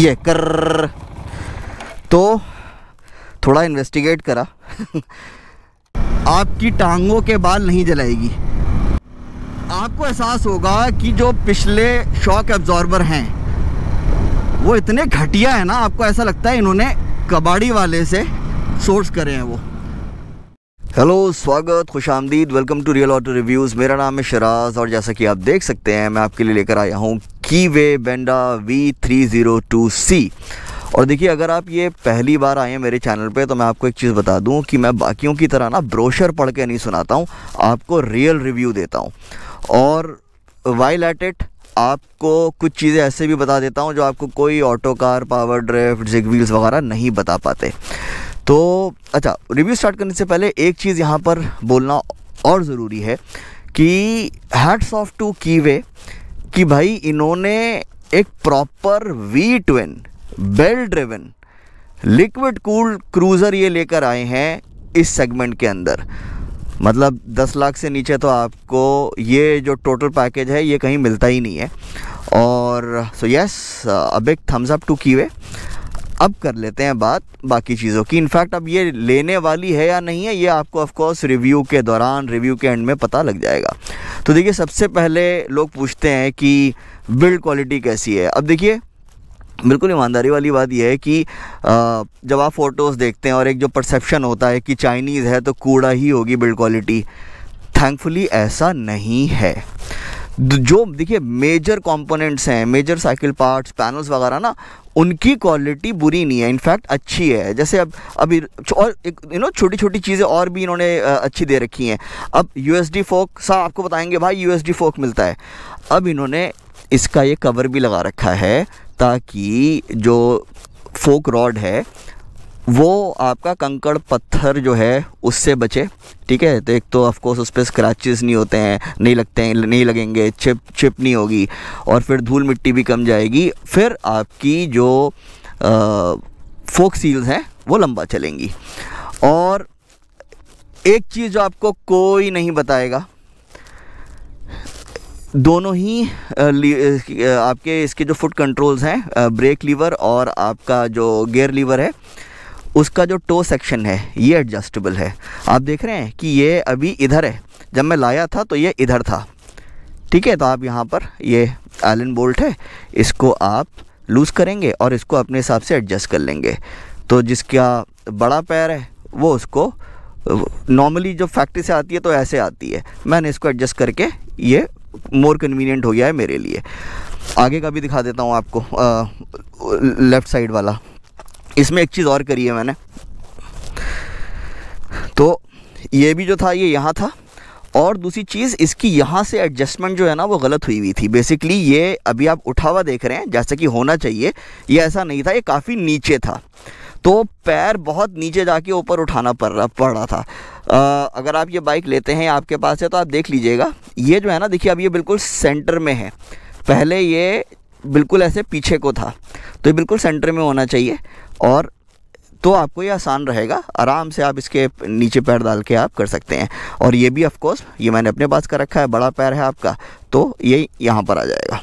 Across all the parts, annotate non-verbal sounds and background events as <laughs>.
ये कर। तो थोड़ा इन्वेस्टिगेट करा। <laughs> आपकी टांगों के बाल नहीं जलाएगी। आपको एहसास होगा कि जो पिछले शॉक एब्जॉर्बर हैं, वो इतने घटिया है ना, आपको ऐसा लगता है इन्होंने कबाड़ी वाले से सोर्स करे हैं वो। हेलो, स्वागत, खुश आमदीद welcome to Real Auto Reviews मेरा नाम है शराज और जैसा कि आप देख सकते हैं, मैं आपके लिए लेकर आया हूँ की वे Benda V three zero two C और देखिए, अगर आप ये पहली बार आए हैं मेरे चैनल पे तो मैं आपको एक चीज़ बता दूँ कि मैं बाकियों की तरह ना ब्रोशर पढ़ के नहीं सुनाता हूँ, आपको रियल रिव्यू देता हूँ। और वाइल एट इट आपको कुछ चीज़ें ऐसे भी बता देता हूँ जो आपको कोई auto car power drift zig wheels वगैरह नहीं बता पाते। तो अच्छा रिव्यू स्टार्ट करने से पहले एक चीज़ यहाँ पर बोलना और ज़रूरी है कि हैट्स ऑफ़ टू कीवे कि भाई इन्होंने एक proper V twin belt driven liquid cool cruiser ये लेकर आए हैं इस सेगमेंट के अंदर। मतलब 10 लाख से नीचे तो आपको ये जो टोटल पैकेज है, ये कहीं मिलता ही नहीं है। और सो यस अब एक थम्स अप टू कीवे अब कर लेते हैं बात बाकी चीज़ों की। इनफैक्ट अब ये लेने वाली है या नहीं है, ये आपको ऑफ़ कोर्स रिव्यू के दौरान रिव्यू के एंड में पता लग जाएगा। तो देखिए, सबसे पहले लोग पूछते हैं कि बिल्ड क्वालिटी कैसी है। अब देखिए, बिल्कुल ईमानदारी वाली बात यह है कि जब आप फ़ोटोज़ देखते हैं और एक जो परसेप्शन होता है कि चाइनीज़ है तो कूड़ा ही होगी बिल्ड क्वालिटी थैंकफुली ऐसा नहीं है। जो, देखिए मेजर कंपोनेंट्स हैं मेजर साइकिल पार्ट्स पैनल्स वगैरह ना उनकी क्वालिटी बुरी नहीं है, इनफैक्ट अच्छी है। जैसे अब, अभी और एक यू नो छोटी छोटी चीज़ें और भी इन्होंने अच्छी दे रखी हैं। अब यू एस डी फोक सा, आपको बताएँगे, भाई यू एस डी फोक मिलता है। अब इन्होंने इसका ये कवर भी लगा रखा है, ताकि जो फोक रॉड है वो आपका कंकड़ पत्थर जो है उससे बचे। ठीक है? तो एक तो ऑफकोर्स उस पर स्क्रैचेस नहीं होते हैं नहीं लगते हैं नहीं लगेंगे चिप चिप नहीं होगी। और फिर धूल मिट्टी भी कम जाएगी। फिर आपकी जो आ, फोक सील्स हैं वो लंबा चलेंगी। और एक चीज़ जो आपको कोई नहीं बताएगा दोनों ही आपके इसके जो फुट कंट्रोल्स हैं ब्रेक लीवर और आपका जो गियर लीवर है उसका जो टो सेक्शन है, ये एडजस्टेबल है। आप देख रहे हैं कि ये अभी इधर है। जब मैं लाया था तो ये इधर था। ठीक है तो आप यहाँ पर ये एलन बोल्ट है, इसको आप लूज़ करेंगे और इसको अपने हिसाब से एडजस्ट कर लेंगे। तो जिसका बड़ा पैर है, वो उसको नॉर्मली जो फैक्ट्री से आती है तो ऐसे आती है। मैंने इसको एडजस्ट करके ये मोर कन्वीनियंट हो गया है मेरे लिए। आगे का भी दिखा देता हूँ आपको लेफ़्ट साइड वाला। इसमें एक चीज़ और करी है मैंने। तो ये भी जो था ये यहाँ था और दूसरी चीज़ इसकी यहाँ से एडजस्टमेंट जो है ना वो गलत हुई हुई थी। बेसिकली ये अभी आप उठा हुआ देख रहे हैं जैसा कि होना चाहिए। ये ऐसा नहीं था ये काफ़ी नीचे था। तो पैर बहुत नीचे जाके ऊपर उठाना पड़ रहा पड़ रहा था। आ, अगर आप ये बाइक लेते हैं आपके पास है तो आप देख लीजिएगा। ये जो है ना देखिए अब ये बिल्कुल सेंटर में है। पहले ये बिल्कुल ऐसे पीछे को था। तो ये बिल्कुल सेंटर में होना चाहिए। और तो आपको ये आसान रहेगा। आराम से आप इसके नीचे पैर डाल के आप कर सकते हैं। और ये भी ऑफकोर्स ये मैंने अपने पास कर रखा है, बड़ा पैर है आपका तो ये यहाँ पर आ जाएगा।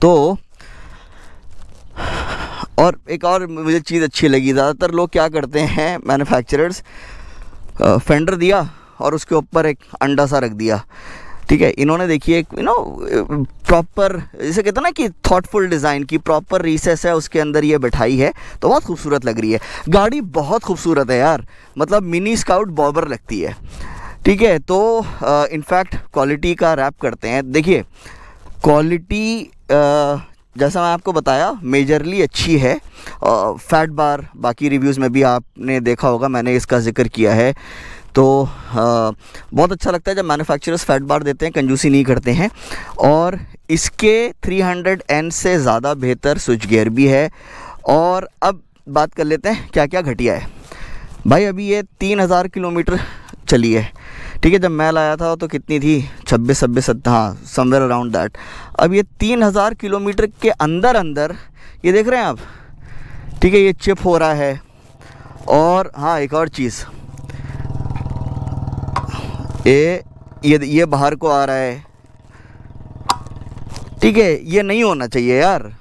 तो और एक और मुझे चीज़ अच्छी लगी, ज़्यादातर लोग क्या करते हैं मैन्युफैक्चरर्स फेंडर दिया और उसके ऊपर एक अंडा सा रख दिया। ठीक है, इन्होंने देखिए यू नो प्रॉपर जैसे कहते हैं ना कि थॉटफुल डिज़ाइन की प्रॉपर रिसेस है, उसके अंदर ये बैठाई है तो बहुत खूबसूरत लग रही है। गाड़ी बहुत खूबसूरत है यार मतलब मिनी स्काउट बॉबर लगती है। ठीक है तो इनफैक्ट क्वालिटी का रैप करते हैं। देखिए क्वालिटी जैसा मैं आपको बताया मेजरली अच्छी है। फैट बार बाकी रिव्यूज़ में भी आपने देखा होगा, मैंने इसका ज़िक्र किया है। तो आ, बहुत अच्छा लगता है जब मैन्युफैक्चरर्स फैट बार देते हैं कंजूसी नहीं करते हैं। और इसके 300 एन से ज़्यादा बेहतर स्विच गियर भी है। और अब बात कर लेते हैं क्या क्या घटिया है। भाई अभी ये 3000 किलोमीटर चली है। ठीक है जब मैं लाया था तो कितनी थी? छब्बीस छब्बीस हाँ समवेयर अराउंड दैट अब ये तीन हज़ार किलोमीटर के अंदर अंदर ये देख रहे हैं आप? ठीक है ये चिप हो रहा है। और हाँ एक और चीज़। ये ये ये बाहर को आ रहा है। ठीक है ये नहीं होना चाहिए यार।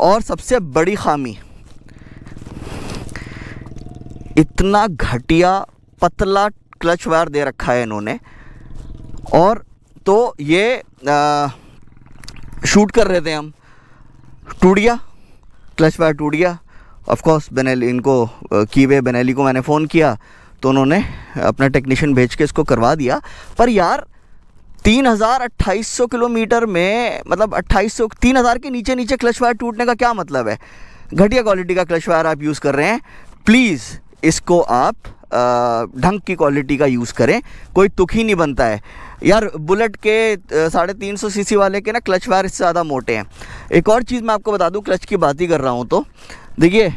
और सबसे बड़ी खामी इतना घटिया पतला क्लच वायर दे रखा है इन्होंने। और तो ये आ, शूट कर रहे थे हम। टूट गया क्लच वायर टूट गया। ऑफकोर्स बेनेली इनको कीवे बेनेली को मैंने फ़ोन किया। तो उन्होंने अपना टेक्नीशियन भेज के इसको करवा दिया। पर यार, तीन हज़ार अट्ठाईस सौ किलोमीटर में मतलब अट्ठाईस सौ, तीन हज़ार के नीचे नीचे क्लच वायर टूटने का क्या मतलब है? घटिया क्वालिटी का क्लच वायर आप यूज़ कर रहे हैं। प्लीज़ इसको आप ढंग की क्वालिटी का यूज़ करें। कोई तुख ही नहीं बनता है। यार बुलेट के साढ़े तीन सौ सी वाले के ना क्लच वायर इससे ज़्यादा मोटे हैं। एक और चीज़ मैं आपको बता दूँ क्लच की बात ही कर रहा हूँ तो। देखिए,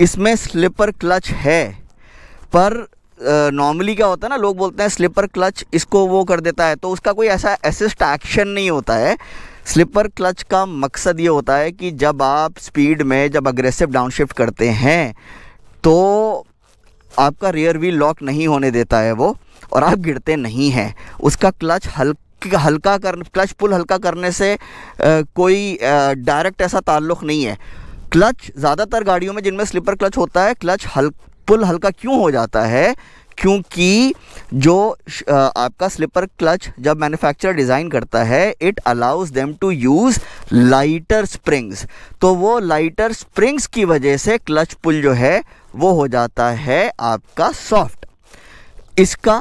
इसमें स्लिपर क्लच है। पर नॉर्मली क्या होता है ना लोग बोलते हैं स्लिपर क्लच इसको वो कर देता है तो उसका कोई ऐसा असिस्ट एक्शन नहीं होता है। स्लिपर क्लच का मकसद ये होता है कि जब आप स्पीड में जब अग्रेसिव डाउनशिफ्ट करते हैं तो आपका रियर व्हील लॉक नहीं होने देता है वो और आप गिरते नहीं हैं। उसका क्लच हल्का हल्का कर क्लच पुल हल्का करने से आ, कोई डायरेक्ट ऐसा ताल्लुक़ नहीं है। क्लच ज़्यादातर गाड़ियों में जिनमें स्लिपर क्लच होता है क्लच हल पुल हल्का क्यों हो जाता है? क्योंकि जो आपका स्लिपर क्लच जब मैन्युफैक्चरर डिज़ाइन करता है it allows them to use lighter springs तो वो लाइटर स्प्रिंग्स की वजह से क्लच पुल जो है, वो हो जाता है आपका सॉफ्ट इसका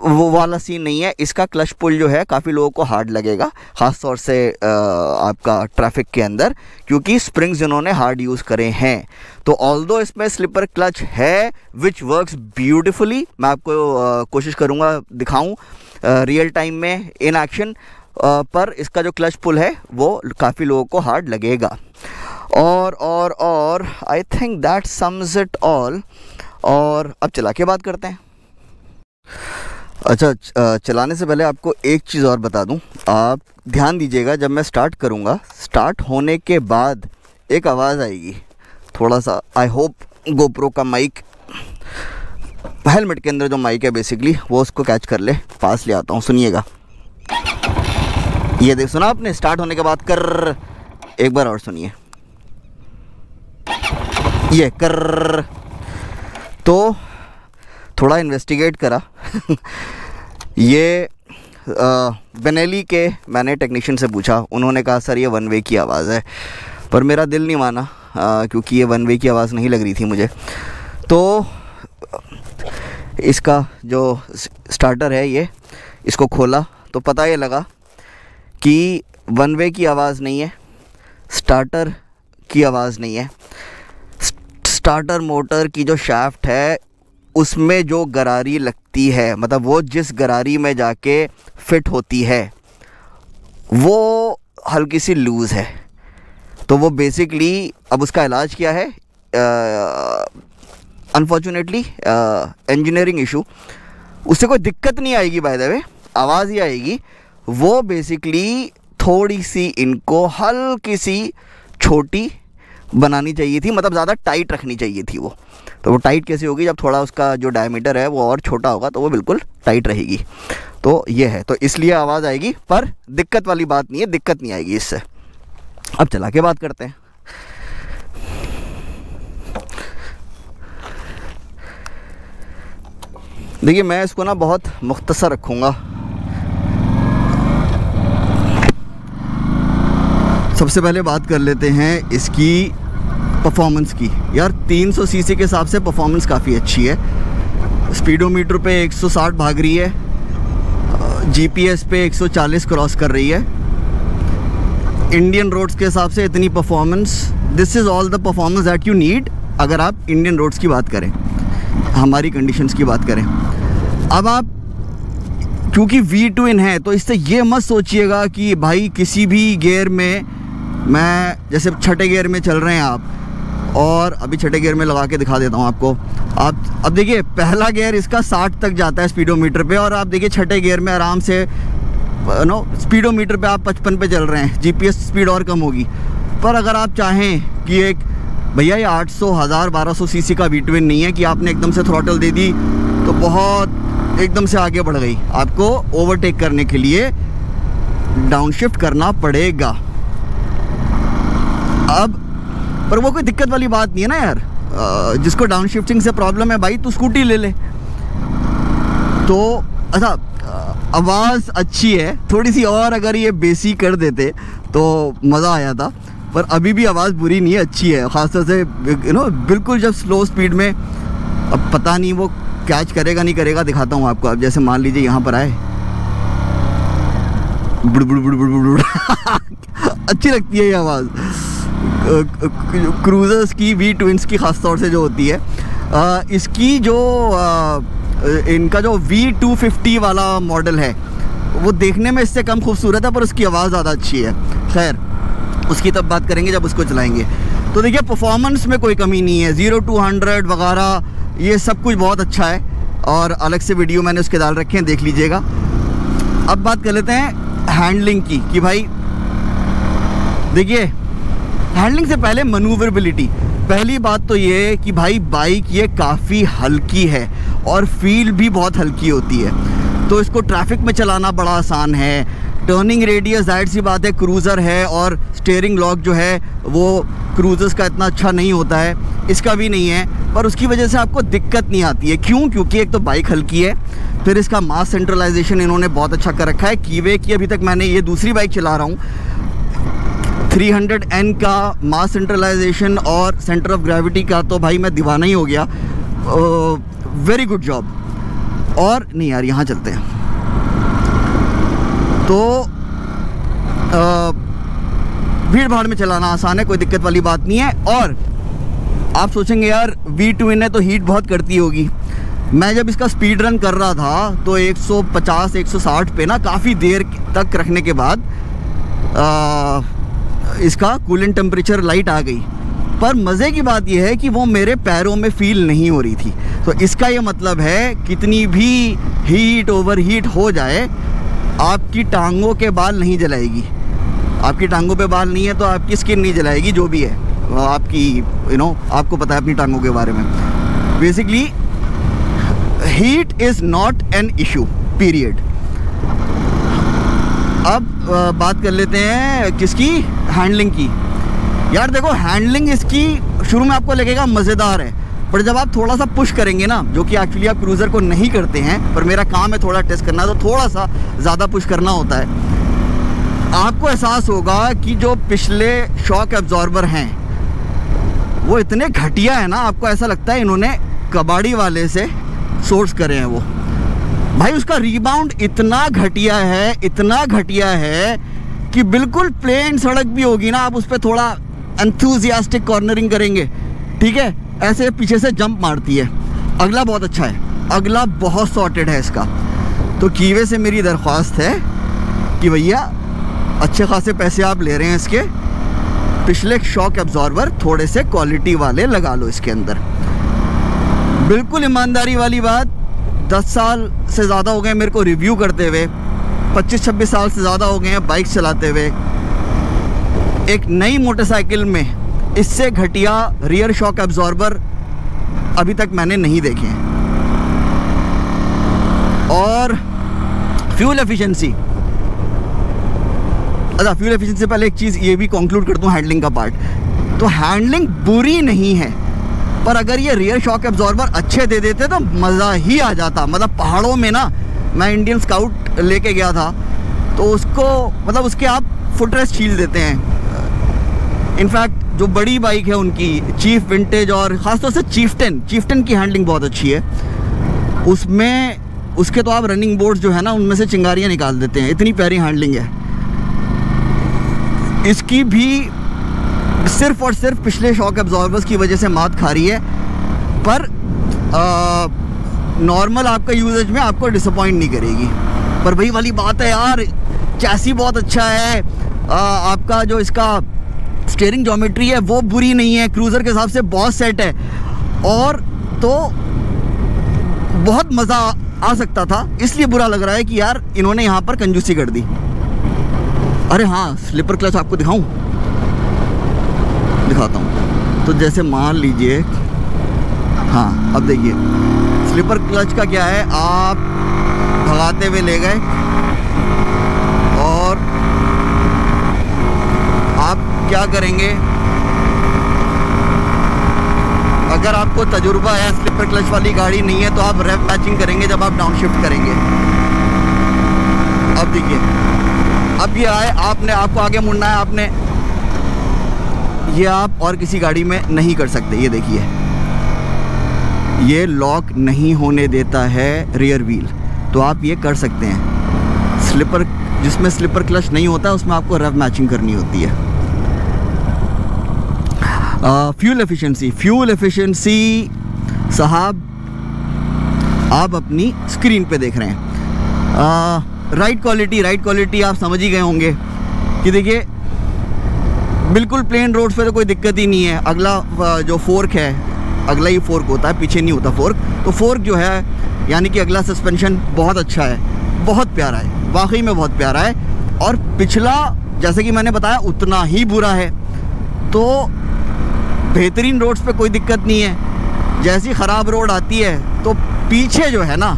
वो वाला सीन नहीं है। इसका क्लच पुल जो है, काफ़ी लोगों को हार्ड लगेगा ख़ास तौर से आपका ट्रैफ़िक के अंदर, क्योंकि स्प्रिंग्स इन्होंने हार्ड यूज़ करे हैं। तो ऑल दो इसमें स्लिपर क्लच है विच वर्क्स ब्यूटिफुली मैं आपको कोशिश करूँगा दिखाऊँ रियल टाइम में इन एक्शन पर इसका जो क्लच पुल है, वो काफ़ी लोगों को हार्ड लगेगा। और और और I think that sums it all और अब चला के बात करते हैं। अच्छा चलाने से पहले आपको एक चीज़ और बता दूँ। आप ध्यान दीजिएगा, जब मैं स्टार्ट करूँगा स्टार्ट होने के बाद एक आवाज़ आएगी। थोड़ा सा आई होप गोप्रो का माइक हेलमेट के अंदर जो माइक है बेसिकली वो उसको कैच कर ले। पास ले आता हूँ, सुनिएगा। ये देख, सुना आपने? स्टार्ट होने के बाद कर। एक बार और सुनिए। ये कर। तो थोड़ा इन्वेस्टिगेट करा। ये बनेली के मैंने टेक्नीशियन से पूछा। उन्होंने कहा सर ये वन वे की आवाज़ है। पर मेरा दिल नहीं माना आ, क्योंकि ये वन वे की आवाज़ नहीं लग रही थी मुझे। तो इसका जो स्टार्टर है ये इसको खोला। तो पता ये लगा कि वन वे की आवाज़ नहीं है स्टार्टर की आवाज़ नहीं है। स्टार्टर मोटर की जो शाफ्ट है उसमें जो गरारी लगती है मतलब वो जिस गरारी में जाके फिट होती है, वो हल्की सी लूज़ है। तो वो बेसिकली अब उसका इलाज क्या है? अनफॉर्चुनेटली इंजीनियरिंग इशू उससे कोई दिक्कत नहीं आएगी बाय द वे आवाज़ ही आएगी। वो बेसिकली थोड़ी सी इनको हल्की सी छोटी बनानी चाहिए थी मतलब ज़्यादा टाइट रखनी चाहिए थी वो। तो वो टाइट कैसे होगी? जब थोड़ा उसका जो डायमीटर है, वो और छोटा होगा तो वो बिल्कुल टाइट रहेगी। तो ये है। तो इसलिए आवाज़ आएगी, पर दिक्कत वाली बात नहीं है, दिक्कत नहीं आएगी इससे। अब चला के बात करते हैं। देखिए, मैं इसको ना बहुत मुख्तसर रखूँगा। सबसे पहले बात कर लेते हैं इसकी परफॉर्मेंस की। यार 300 सीसी के हिसाब से परफॉर्मेंस काफ़ी अच्छी है। स्पीडोमीटर पे 160 भाग रही है। जीपीएस पे 140 क्रॉस कर रही है। इंडियन रोड्स के हिसाब से इतनी performance this is all the performance that you need अगर आप इंडियन रोड्स की बात करें। हमारी कंडीशंस की बात करें। अब आप, क्योंकि वी टू इन है तो इससे ये मत सोचिएगा कि भाई किसी भी गेयर में मैं, जैसे छठे गियर में चल रहे हैं आप और अभी छठे गियर में लगा के दिखा देता हूँ आपको। आप, अब देखिए, पहला गियर इसका 60 तक जाता है स्पीडोमीटर पे और आप देखिए छठे गियर में आराम से, नो, स्पीडोमीटर पे आप 55 पे चल रहे हैं। जीपीएस स्पीड और कम होगी। पर अगर आप चाहें कि एक, भैया, ये 800 हज़ार बारह सौ सी का वीटविन नहीं है कि आपने एकदम से थ्रॉटल दे दी तो बहुत एकदम से आगे बढ़ गई। आपको ओवरटेक करने के लिए डाउनशिफ्ट करना पड़ेगा। अब पर वो कोई दिक्कत वाली बात नहीं है ना यार। जिसको डाउन शिफ्टिंग से प्रॉब्लम है, भाई तू स्कूटी ले ले। तो अच्छा आवाज़ अच्छी है, थोड़ी सी और अगर ये बेसी कर देते तो मज़ा आया था। पर अभी भी आवाज़ बुरी नहीं है, अच्छी है। ख़ासतौर से यू नो बिल्कुल जब स्लो स्पीड में, अब पता नहीं वो कैच करेगा, नहीं करेगा, दिखाता हूँ आपको। अब जैसे मान लीजिए यहाँ पर आए। बुड़ बुड़ बुड़ बुड़ बुड़। <laughs> अच्छी लगती है ये आवाज़। क्रूज़र्स की वी ट्विंस की ख़ास तौर से जो होती है अ, इसकी जो अ, इनका जो वी टू फिफ्टी वाला मॉडल है वो देखने में इससे कम खूबसूरत है पर उसकी आवाज़ ज़्यादा अच्छी है। खैर उसकी तब बात करेंगे जब उसको चलाएँगे। तो देखिए परफॉर्मेंस में कोई कमी नहीं है। ज़ीरो टू हंड्रेड वगैरह ये सब कुछ बहुत अच्छा है और अलग से वीडियो मैंने उसके डाल रखे हैं देख लीजिएगा। अब बात कर लेते हैं हैंडलिंग की कि भाई देखिए हैंडलिंग से पहले मनूवरेबिलिटी पहली बात तो ये है कि भाई बाइक ये काफ़ी हल्की है और फील भी बहुत हल्की होती है। तो इसको ट्रैफ़िक में चलाना बड़ा आसान है। टर्निंग रेडियस ज़ाहिर सी बात है क्रूज़र है और स्टेयरिंग लॉक जो है वो क्रूज़र्स का इतना अच्छा नहीं होता है। इसका भी नहीं है, पर उसकी वजह से आपको दिक्कत नहीं आती है। क्यों? क्योंकि एक तो बाइक हल्की है, फिर इसका मास सेंट्रलाइजेशन इन्होंने बहुत अच्छा कर रखा है। कीवे की अभी तक मैंने ये दूसरी बाइक चला रहा हूँ। 300N का मास सेंट्रलाइजेशन और सेंटर ऑफ़ ग्रेविटी का तो भाई मैं दीवाना ही हो गया। वेरी गुड जॉब और नहीं यार यहाँ चलते हैं। तो भीड़ भाड़ में चलाना आसान है कोई दिक्कत वाली बात नहीं है। और आप सोचेंगे यार वी ट्विन है तो हीट बहुत करती होगी। मैं जब इसका स्पीड रन कर रहा था तो 150 160 पे ना काफ़ी देर तक रखने के बाद आ, इसका कूलेंट टेम्परेचर लाइट आ गई। पर मज़े की बात यह है कि वो मेरे पैरों में फील नहीं हो रही थी। तो इसका ये मतलब है, कितनी भी हीट ओवर हीट हो जाए, आपकी टांगों के बाल नहीं जलाएगी। आपकी टांगों पे बाल नहीं है तो आपकी स्किन नहीं जलाएगी, जो भी है। आपकी यू नो आपको पता है अपनी टांगों के बारे में। Basically heat is not an issue period अब बात कर लेते हैं किसकी? हैंडलिंग की। यार देखो हैंडलिंग इसकी शुरू में आपको लगेगा मज़ेदार है, पर जब आप थोड़ा सा पुश करेंगे ना, जो कि एक्चुअली आप क्रूज़र को नहीं करते हैं, पर मेरा काम है थोड़ा टेस्ट करना तो थोड़ा सा ज़्यादा पुश करना होता है। आपको एहसास होगा कि जो पिछले शॉक एब्जॉर्बर हैं, वो इतने घटिया है ना, आपको ऐसा लगता है इन्होंने कबाड़ी वाले से सोर्स करे हैं वो। भाई, उसका रिबाउंड इतना घटिया है, इतना घटिया है कि बिल्कुल प्लेन सड़क भी होगी ना, आप उस पर थोड़ा एंथुजियास्टिक कॉर्नरिंग करेंगे, ठीक है? ऐसे पीछे से जंप मारती है। अगला बहुत अच्छा है। अगला बहुत सॉर्टेड है इसका। तो कीवे से मेरी दरख्वास्त है कि भैया, अच्छे खासे पैसे आप ले रहे हैं इसके। पिछले शॉक एब्जॉर्बर थोड़े से क्वालिटी वाले लगा लो इसके अंदर। बिल्कुल ईमानदारी वाली बात दस साल से ज़्यादा हो गए मेरे को रिव्यू करते हुए, पच्चीस, छब्बीस साल से ज़्यादा हो गए हैं बाइक चलाते हुए। एक नई मोटरसाइकिल में इससे घटिया रियर शॉक एब्जॉर्बर अभी तक मैंने नहीं देखे हैं। और फ्यूल एफिशिएंसी अच्छा फ्यूल एफिशिएंसी पहले एक चीज़ ये भी कंक्लूड करता हूँ हैंडलिंग का पार्ट तो हैंडलिंग बुरी नहीं है। पर अगर ये रियर शॉक एब्जॉर्बर अच्छे दे देते तो मज़ा ही आ जाता। मतलब पहाड़ों में ना, मैं इंडियन स्काउट लेके गया था तो उसको मतलब उसके आप फुट रेस्ट शील देते हैं। इनफैक्ट जो बड़ी बाइक है उनकी चीफ विंटेज और ख़ासतौर से चीफ्टन चीफ्टन की हैंडलिंग बहुत अच्छी है। उसमें, उसके तो आप रनिंग बोर्ड्स जो है ना, उनमें से चिंगारियाँ निकाल देते हैं। इतनी प्यारी हैंडलिंग है। इसकी भी सिर्फ़ और सिर्फ़ पिछले शॉक एब्जॉर्बर्स की वजह से मात खा रही है पर नॉर्मल आपका यूजेज में आपको डिसअपॉइंट नहीं करेगी। पर वही वाली बात है यार चैसी बहुत अच्छा है आ, आपका जो इसका स्टेयरिंग जोमेट्री है वो बुरी नहीं है क्रूज़र के हिसाब से बहुत सेट है। और तो बहुत मज़ा आ सकता था इसलिए बुरा लग रहा है कि यार इन्होंने यहाँ पर कंजूसी कर दी। अरे हाँ स्लीपर क्लच आपको दिखाऊँ? दिखाता हूँ। तो जैसे मान लीजिए हाँ अब देखिए। स्लीपर क्लच का क्या है? आप भगाते हुए ले गए और आप क्या करेंगे? अगर आपको तजुर्बा है स्लीपर क्लच वाली गाड़ी नहीं है तो आप रेप मैचिंग करेंगे जब आप डाउन शिफ्ट करेंगे। अब देखिए, अब ये आए, आपने आपको आगे मुड़ना है, आपने ये आप और किसी गाड़ी में नहीं कर सकते, ये देखिए। ये लॉक नहीं होने देता है रियर व्हील तो आप ये कर सकते हैं। स्लिपर जिसमें स्लिपर क्लच नहीं होता, उसमें आपको रफ मैचिंग करनी होती है। फ्यूल एफिशिएंसी फ्यूल एफिशिएंसी साहब, आप अपनी स्क्रीन पे देख रहे हैं। राइट क्वालिटी राइट क्वालिटी आप समझ ही गए होंगे। कि देखिए बिल्कुल प्लेन रोड्स पे तो कोई दिक्कत ही नहीं है। अगला जो फोर्क है, अगला ही फोर्क होता है, पीछे नहीं होता फोर्क तो फोर्क जो है, यानी कि अगला सस्पेंशन बहुत अच्छा है, बहुत प्यारा है, वाकई में बहुत प्यारा है। और पिछला, जैसे कि मैंने बताया, उतना ही बुरा है। तो बेहतरीन रोड्स पे कोई दिक्कत नहीं है। जैसी ख़राब रोड आती है तो पीछे जो है ना,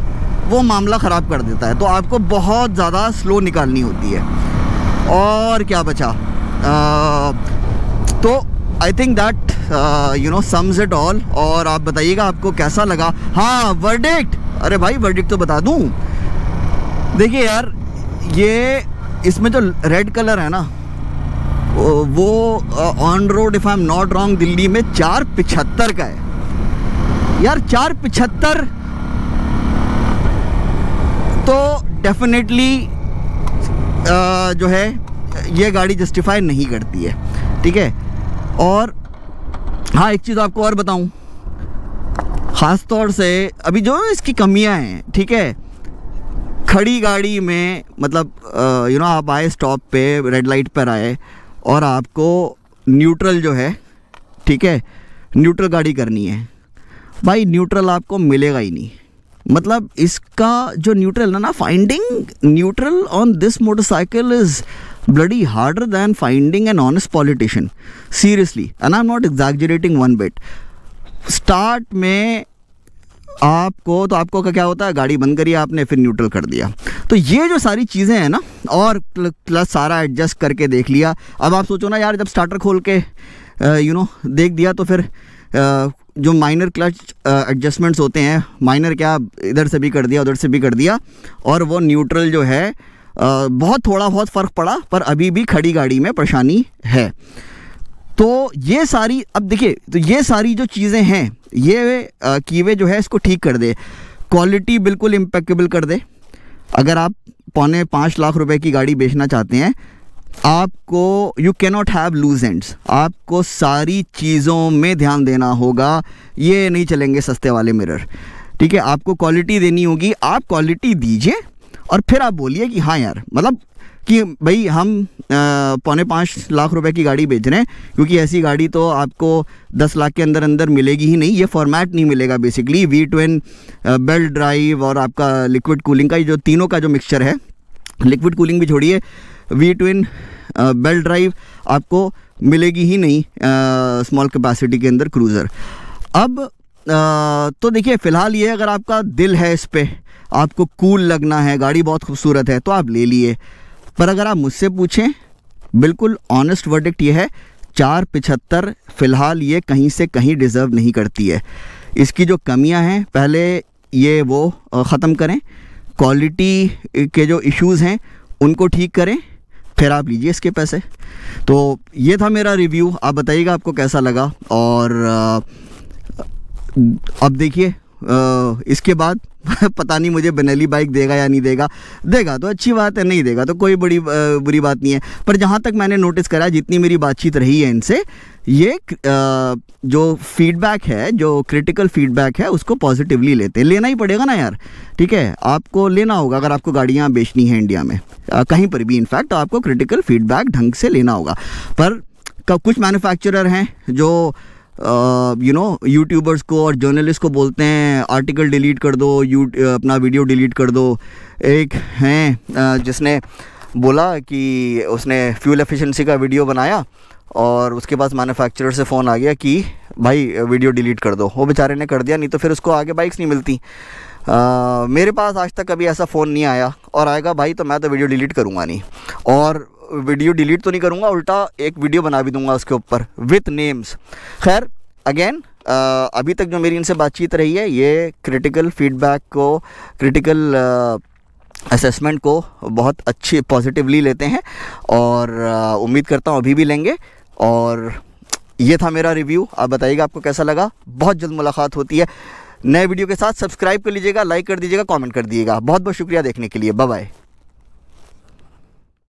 वो मामला ख़राब कर देता है। तो आपको बहुत ज़्यादा स्लो निकालनी होती है। और क्या बचा? तो I think that you know sums it all और आप बताइएगा आपको कैसा लगा? हाँ वर्डिक्ट अरे भाई वर्डिक्ट तो बता दूँ। देखिए यार, ये इसमें जो रेड कलर है ना, वो on road if I am not wrong Delhi में चार पिछहत्तर का है। यार, चार पिछहत्तर तो डेफिनेटली जो है ये गाड़ी जस्टिफाई नहीं करती है, ठीक है? और हाँ एक चीज़ आपको और बताऊँ। ख़ास तौर से, अभी जो इसकी कमियाँ हैं, ठीक है? खड़ी गाड़ी में मतलब यू नो आप आए स्टॉप पे रेड लाइट पर आए, और आपको न्यूट्रल जो है, ठीक है? न्यूट्रल गाड़ी करनी है। भाई न्यूट्रल आपको मिलेगा ही नहीं। मतलब इसका जो न्यूट्रल है ना finding neutral on this motorcycle is bloody harder than finding an honest politician. Seriously. And i'm not exaggerating one bit. Start में आपको तो आपको का क्या होता है? गाड़ी बंद करी आपने फिर न्यूट्रल कर दिया। तो ये जो सारी चीज़ें हैं ना और प्लस सारा एडजस्ट करके देख लिया। अब आप सोचो ना यार जब स्टार्टर खोल के यू नो देख दिया तो फिर आ, जो माइनर क्लच एडजस्टमेंट्स होते हैं माइनर क्या इधर से भी कर दिया उधर से भी कर दिया और वो न्यूट्रल जो है बहुत थोड़ा बहुत फ़र्क पड़ा, पर अभी भी खड़ी गाड़ी में परेशानी है। तो ये सारी, अब देखिए तो ये सारी जो चीज़ें हैं, ये कीवे जो है इसको ठीक कर दे। क्वालिटी बिल्कुल इम्पेकेबल कर दे। अगर आप पौने पाँच लाख रुपए की गाड़ी बेचना चाहते हैं, आपको you cannot have loose ends आपको सारी चीज़ों में ध्यान देना होगा। ये नहीं चलेंगे सस्ते वाले मिरर ठीक है, आपको क्वालिटी देनी होगी। आप क्वालिटी दीजिए। और फिर आप बोलिए कि हाँ यार मतलब कि भाई हम पौने पाँच लाख रुपए की गाड़ी बेच रहे हैं, क्योंकि ऐसी गाड़ी तो आपको दस लाख के अंदर अंदर मिलेगी ही नहीं, ये फॉर्मेट नहीं मिलेगा basically V twin belt drive और आपका लिक्विड कूलिंग का जो तीनों का जो मिक्सचर है लिक्विड कूलिंग भी छोड़िए वी ट्विन बेल्ट ड्राइव आपको मिलेगी ही नहीं स्मॉल कैपेसिटी के अंदर क्रूज़र अब तो देखिए, फ़िलहाल ये अगर आपका दिल है इस पर आपको कूल लगना है, गाड़ी बहुत खूबसूरत है तो आप ले लिए। पर अगर आप मुझसे पूछें, बिल्कुल ऑनेस्ट वर्डिक्ट ये है, चार पिछहत्तर फ़िलहाल ये कहीं से कहीं डिज़र्व नहीं करती है। इसकी जो कमियाँ हैं, पहले ये वो ख़त्म करें। क्वालिटी के जो इश्यूज़ हैं, उनको ठीक करें, फिर आप लीजिए इसके पैसे। तो ये था मेरा रिव्यू आप बताइएगा आपको कैसा लगा, और अब देखिए इसके बाद <laughs> पता नहीं मुझे बनेली बाइक देगा या नहीं देगा। देगा तो अच्छी बात है, नहीं देगा तो कोई बड़ी बुरी बात नहीं है। पर जहाँ तक मैंने नोटिस करा, जितनी मेरी बातचीत रही है इनसे, ये जो फीडबैक है, जो क्रिटिकल फीडबैक है, उसको पॉजिटिवली लेते हैं। लेना ही पड़ेगा ना यार, ठीक है? आपको लेना होगा, अगर आपको गाड़ियाँ बेचनी हैं इंडिया में। कहीं पर भी इनफैक्ट आपको क्रिटिकल फीडबैक ढंग से लेना होगा। पर कुछ मैन्युफैक्चरर हैं, जो यू नो यूट्यूबर्स को और जर्नलिस्ट को बोलते हैं आर्टिकल डिलीट कर दो यू अपना वीडियो डिलीट कर दो। एक हैं जिसने बोला कि उसने फ्यूल एफिशिएंसी का वीडियो बनाया और उसके पास मैन्युफैक्चरर से फ़ोन आ गया कि, भाई वीडियो डिलीट कर दो। वो बेचारे ने कर दिया, नहीं तो फिर उसको आगे बाइक्स नहीं मिलती। आ, मेरे पास आज तक कभी ऐसा फ़ोन नहीं आया और आएगा भाई तो मैं तो वीडियो डिलीट करूँगा नहीं। और वीडियो डिलीट तो नहीं करूँगा उल्टा एक वीडियो बना भी दूँगा उसके ऊपर विथ नेम्स खैर अगेन अभी तक जो मेरी इनसे बातचीत रही है ये क्रिटिकल फीडबैक को क्रिटिकल असेसमेंट को बहुत अच्छी पॉजिटिवली लेते हैं और उम्मीद करता हूँ अभी भी लेंगे। और ये था मेरा रिव्यू आप बताइएगा आपको कैसा लगा? बहुत जल्द मुलाकात होती है। नए वीडियो के साथ सब्सक्राइब कर लीजिएगा लाइक कर दीजिएगा कॉमेंट कर दीजिएगा। बहुत बहुत शुक्रिया देखने के लिए। बाय